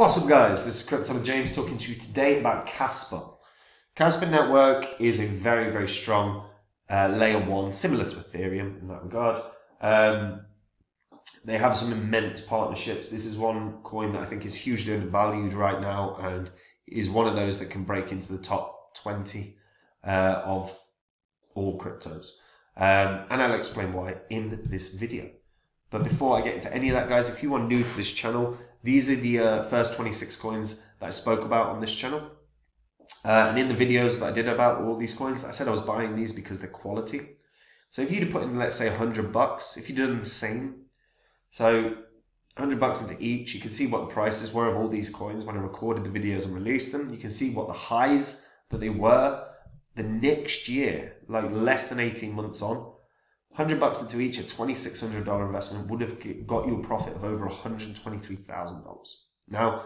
What's up, guys? This is Crypto James talking to you today about Casper. Casper Network is a very, very strong uh, layer one, similar to Ethereum in that regard. Um, they have some immense partnerships. This is one coin that I think is hugely undervalued right now and is one of those that can break into the top 20 uh, of all cryptos. Um, and I'll explain why in this video. But before I get into any of that, guys, if you are new to this channel, these are the uh, first 26 coins that I spoke about on this channel. Uh, and in the videos that I did about all these coins, I said I was buying these because they're quality. So if you'd put in, let's say, 100 bucks, if you did them the same, so 100 bucks into each, you can see what the prices were of all these coins when I recorded the videos and released them. You can see what the highs that they were the next year, like less than 18 months on. 100 bucks into each, a $2,600 investment would have got you a profit of over $123,000. Now,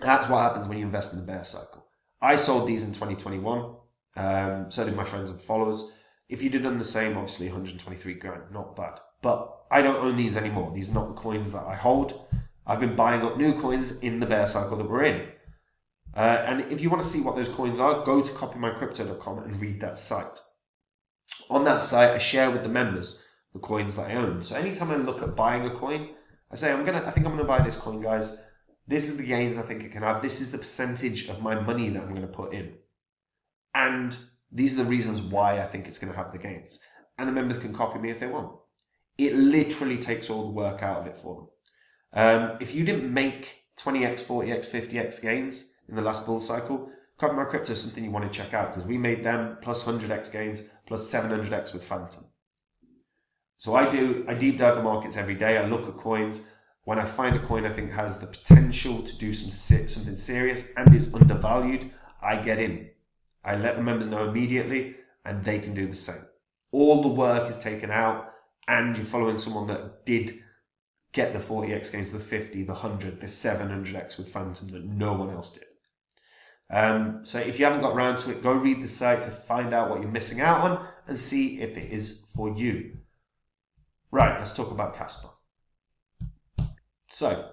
that's what happens when you invest in the bear cycle. I sold these in 2021. Um, so did my friends and followers. If you'd have done the same, obviously 123 grand, not bad. But I don't own these anymore. These are not the coins that I hold. I've been buying up new coins in the bear cycle that we're in. Uh, and if you want to see what those coins are, go to copymycrypto.com and read that site. On that site, I share with the members the coins that I own. So anytime I look at buying a coin, I say, I'm gonna, I think I'm gonna buy this coin, guys. This is the gains I think it can have. This is the percentage of my money that I'm gonna put in. And these are the reasons why I think it's gonna have the gains. And the members can copy me if they want. It literally takes all the work out of it for them. Um, if you didn't make 20x, 40x, 50x gains in the last bull cycle, My Crypto is something you want to check out because we made them plus 100x gains plus 700x with Fantom. So I do, I deep dive the markets every day. I look at coins. When I find a coin I think has the potential to do some something serious and is undervalued, I get in. I let the members know immediately and they can do the same. All the work is taken out and you're following someone that did get the 40x gains, the 50, the 100, the 700x with Fantom that no one else did. Um, so if you haven't got around to it, go read the site to find out what you're missing out on and see if it is for you. Right, let's talk about Casper. So,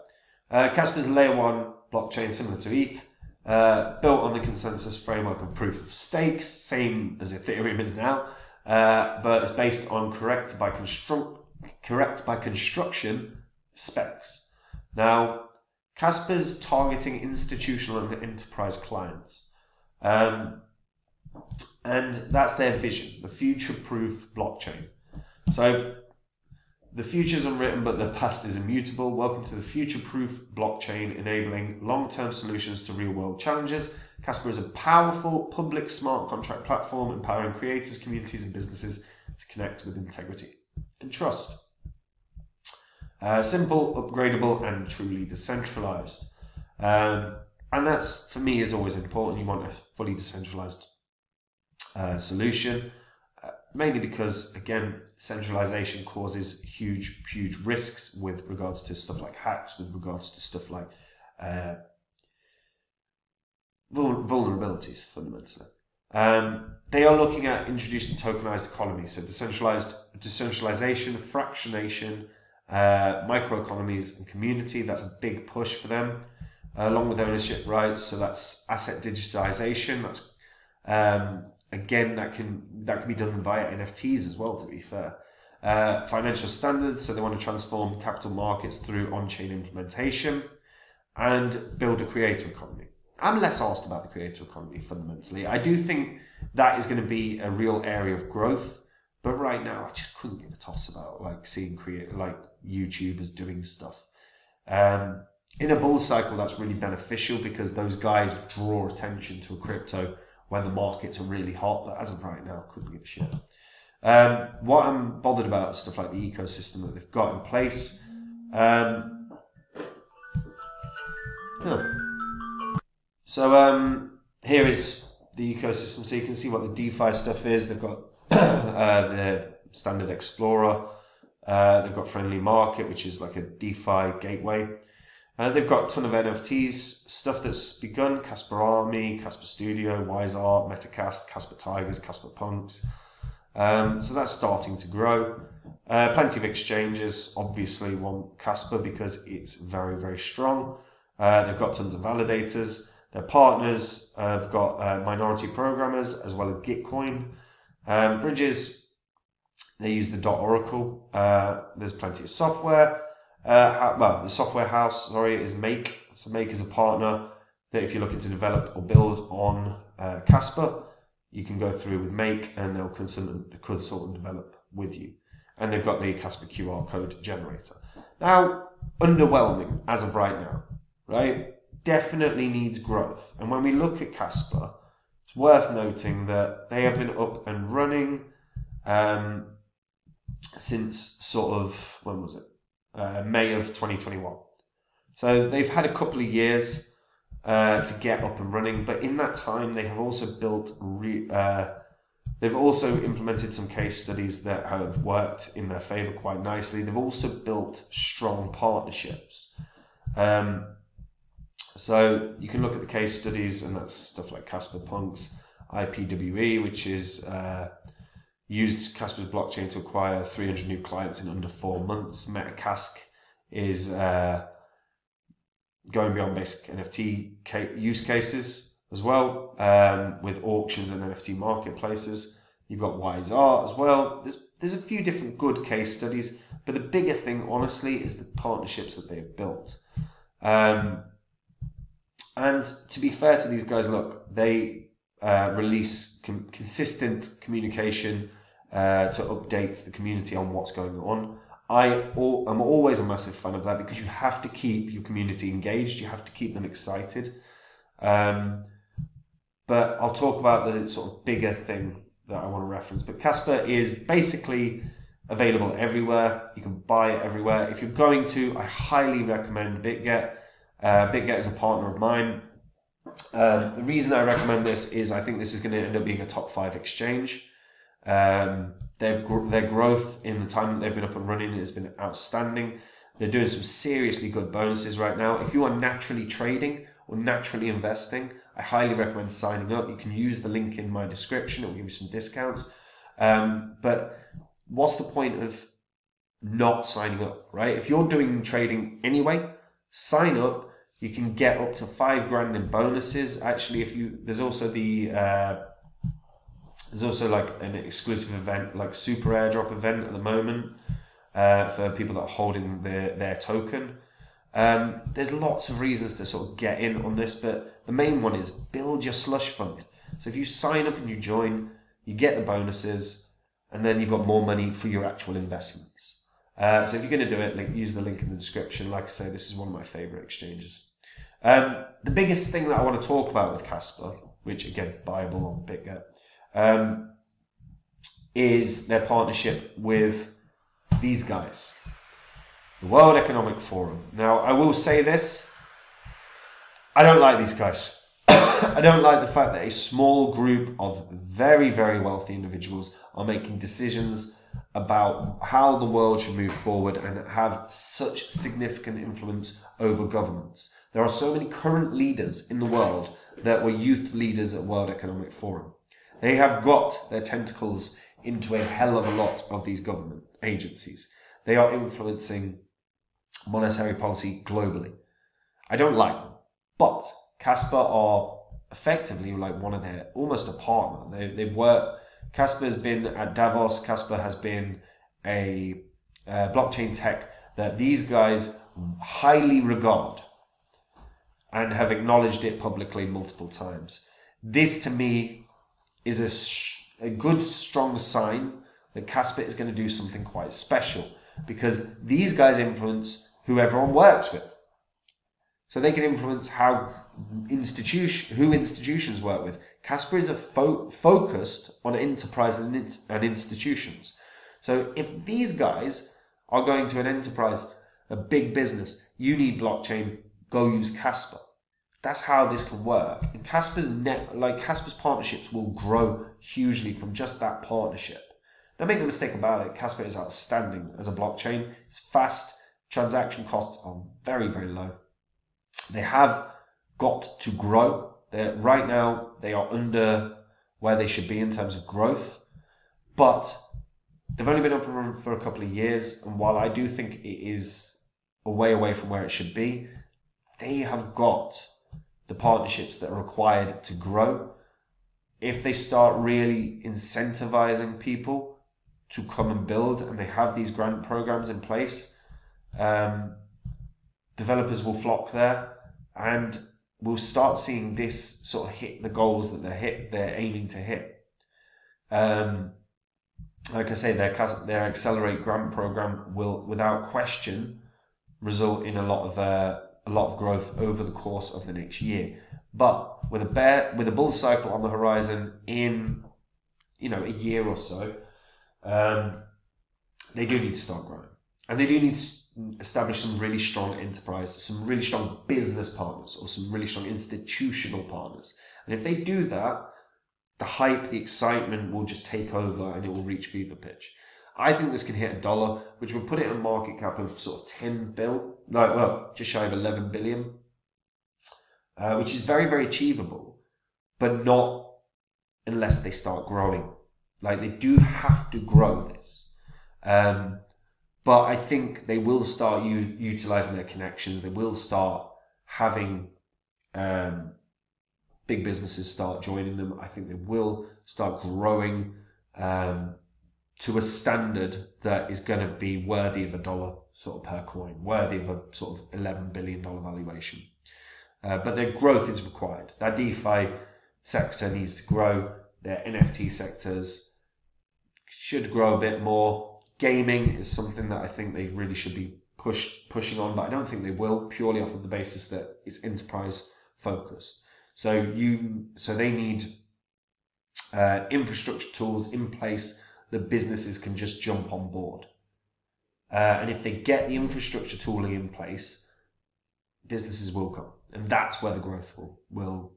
uh, Casper's layer one blockchain similar to ETH, uh, built on the consensus framework of proof of stakes, same as Ethereum is now, uh, but it's based on correct by construct correct by construction specs. Now, Casper's targeting institutional and enterprise clients. Um, and that's their vision, the future proof blockchain. So the future is unwritten, but the past is immutable. Welcome to the future proof blockchain, enabling long term solutions to real world challenges. Casper is a powerful public smart contract platform empowering creators, communities, and businesses to connect with integrity and trust. Uh, simple, upgradable, and truly decentralized. Um, and that's, for me, is always important. You want a fully decentralized uh, solution, uh, mainly because, again, centralization causes huge, huge risks with regards to stuff like hacks, with regards to stuff like uh, vulnerabilities, fundamentally. Um, they are looking at introducing tokenized economies, so decentralized decentralization, fractionation, uh, microeconomies and community, that's a big push for them, uh, along with ownership rights. So that's asset digitization. That's um, again that can that can be done via NFTs as well. To be fair, uh, financial standards. So they want to transform capital markets through on-chain implementation and build a creator economy. I'm less asked about the creator economy fundamentally. I do think that is going to be a real area of growth. But right now, I just couldn't give a toss about like seeing create like YouTubers doing stuff. Um, in a bull cycle, that's really beneficial because those guys draw attention to a crypto when the markets are really hot. But as of right now, couldn't give a shit. Um, what I'm bothered about is stuff like the ecosystem that they've got in place. Um, huh. So um, here is the ecosystem. So you can see what the DeFi stuff is. They've got uh, the standard Explorer. Uh, they've got Friendly Market, which is like a DeFi gateway. Uh, they've got a ton of NFTs, stuff that's begun Casper Army, Casper Studio, Wise Art, Metacask, Casper Tigers, Casper Punks. Um, so that's starting to grow. Uh, plenty of exchanges obviously want Casper because it's very, very strong. Uh, they've got tons of validators. Their partners have got uh, minority programmers as well as Gitcoin. Um, bridges, they use the dot Oracle. Uh, there's plenty of software. Uh, well, the software house, sorry, is Make. So Make is a partner that if you're looking to develop or build on uh, Casper, you can go through with Make and they'll consult, consult and develop with you. And they've got the Casper QR code generator. Now, underwhelming as of right now, right? Definitely needs growth. And when we look at Casper, it's worth noting that they have been up and running um, since sort of, when was it? Uh, May of 2021. So they've had a couple of years uh, to get up and running. But in that time, they have also built. Re, uh, they've also implemented some case studies that have worked in their favor quite nicely. They've also built strong partnerships. Um, so you can look at the case studies, and that's stuff like Casper Punk's IPWE, which is uh, used Casper's blockchain to acquire 300 new clients in under four months. Metacask is uh, going beyond basic NFT use cases as well, um, with auctions and NFT marketplaces. You've got Wise Art as well. There's there's a few different good case studies, but the bigger thing, honestly, is the partnerships that they've built. Um, and to be fair to these guys, look, they uh, release com- consistent communication uh, to update the community on what's going on. I am always a massive fan of that because you have to keep your community engaged. You have to keep them excited. Um, but I'll talk about the sort of bigger thing that I want to reference. But Casper is basically available everywhere. You can buy it everywhere. If you're going to, I highly recommend BitGet. Uh, BitGet is a partner of mine. Um, the reason I recommend this is I think this is going to end up being a top five exchange. Um, They've their growth in the time that they've been up and running has been outstanding. They're doing some seriously good bonuses right now. If you are naturally trading or naturally investing, I highly recommend signing up. You can use the link in my description; it will give you some discounts. Um, but what's the point of not signing up, right? If you're doing trading anyway, sign up. You can get up to five grand in bonuses. Actually, if you there's also the uh, there's also like an exclusive event, like super airdrop event at the moment uh, for people that are holding their, their token. Um, there's lots of reasons to sort of get in on this, but the main one is build your slush fund. So if you sign up and you join, you get the bonuses, and then you've got more money for your actual investments. Uh, so if you're going to do it, like, use the link in the description. Like I say, this is one of my favorite exchanges. Um, the biggest thing that I want to talk about with Casper, which again, buyable on BitGet, um, is their partnership with these guys, the World Economic Forum. Now, I will say this I don't like these guys. I don't like the fact that a small group of very, very wealthy individuals are making decisions about how the world should move forward and have such significant influence over governments. There are so many current leaders in the world that were youth leaders at World Economic Forum. They have got their tentacles into a hell of a lot of these government agencies. They are influencing monetary policy globally. I don't like them, but Casper are effectively like one of their almost a partner. They they work. Casper has been at Davos. Casper has been a uh, blockchain tech that these guys highly regard and have acknowledged it publicly multiple times. This to me is a, a good, strong sign that Casper is going to do something quite special because these guys influence who everyone works with. So they can influence how institution, who institutions work with. Casper is a fo- focused on enterprise and, in- and institutions. So if these guys are going to an enterprise, a big business, you need blockchain, go use Casper. That's how this can work. And Casper's net, like Casper's partnerships will grow hugely from just that partnership. Don't make no mistake about it. Casper is outstanding as a blockchain. It's fast. Transaction costs are very, very low. They have got to grow. They're, right now, they are under where they should be in terms of growth, but they've only been running for a couple of years. And while I do think it is a way away from where it should be, they have got the partnerships that are required to grow. If they start really incentivizing people to come and build and they have these grant programs in place, um, developers will flock there and we'll start seeing this sort of hit the goals that they're hit they're aiming to hit. Um, like I say, their their accelerate grant program will, without question, result in a lot of uh, a lot of growth over the course of the next year. But with a bear with a bull cycle on the horizon in you know a year or so, um, they do need to start growing, and they do need to establish some really strong enterprise, some really strong business partners, or some really strong institutional partners. And if they do that, the hype, the excitement will just take over, and it will reach fever pitch. I think this can hit a dollar, which would put it a market cap of sort of 10 bill, like, well, just shy of 11 billion, uh, which is very, very achievable, but not unless they start growing. Like, they do have to grow this. Um, but I think they will start u- utilizing their connections. They will start having um, big businesses start joining them. I think they will start growing. Um, to a standard that is going to be worthy of a dollar sort of per coin, worthy of a sort of $11 billion valuation. Uh, but their growth is required. That DeFi sector needs to grow. Their NFT sectors should grow a bit more. Gaming is something that I think they really should be push, pushing on, but I don't think they will purely off of the basis that it's enterprise focused. So you, so they need uh, infrastructure tools in place the businesses can just jump on board. Uh, and if they get the infrastructure tooling in place, businesses will come. And that's where the growth will, will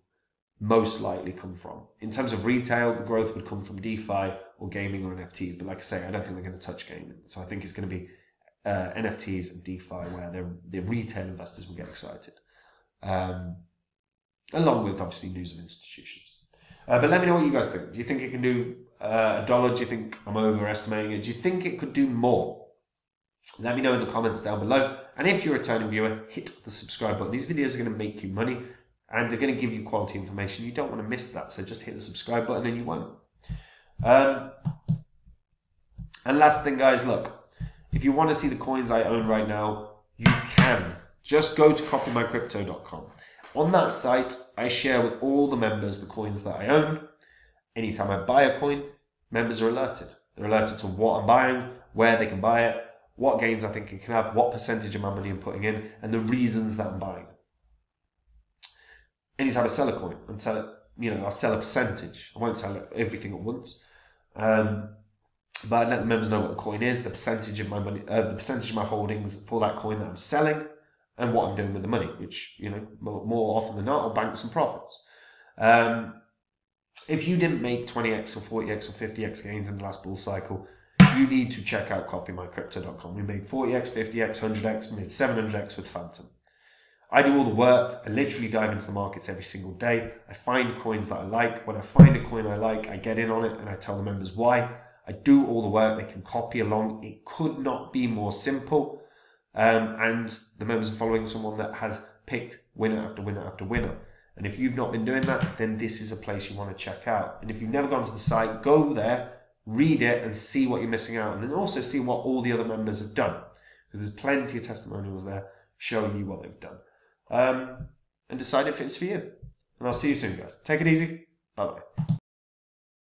most likely come from. In terms of retail, the growth would come from DeFi or gaming or NFTs. But like I say, I don't think they're going to touch gaming. So I think it's going to be uh, NFTs and DeFi where the retail investors will get excited. Um, along with obviously news of institutions. Uh, but let me know what you guys think. Do you think it can do a dollar? Do you think I'm overestimating it? Do you think it could do more? Let me know in the comments down below. And if you're a returning viewer, hit the subscribe button. These videos are going to make you money and they're going to give you quality information. You don't want to miss that. So just hit the subscribe button and you won't. Um, and last thing, guys, look, if you want to see the coins I own right now, you can. Just go to copymycrypto.com. On that site, I share with all the members the coins that I own. Anytime I buy a coin, members are alerted. They're alerted to what I'm buying, where they can buy it, what gains I think it can have, what percentage of my money I'm putting in, and the reasons that I'm buying. Anytime I sell a coin and sell it, you know, I'll sell a percentage. I won't sell everything at once. Um, but I let the members know what the coin is, the percentage of my money, uh, the percentage of my holdings for that coin that I'm selling, and what I'm doing with the money, which, you know, more, often than not, I'll bank some profits. Um, if you didn't make 20x or 40x or 50x gains in the last bull cycle, you need to check out copymycrypto.com. We made 40x, 50x, 100x, we made 700x with Fantom. I do all the work. I literally dive into the markets every single day. I find coins that I like. When I find a coin I like, I get in on it and I tell the members why. I do all the work. They can copy along. It could not be more simple. Um, and the members are following someone that has picked winner after winner after winner. And if you've not been doing that, then this is a place you want to check out. And if you've never gone to the site, go there, read it, and see what you're missing out. And then also see what all the other members have done. Because there's plenty of testimonials there showing you what they've done. Um, and decide if it's for you. And I'll see you soon, guys. Take it easy. Bye bye.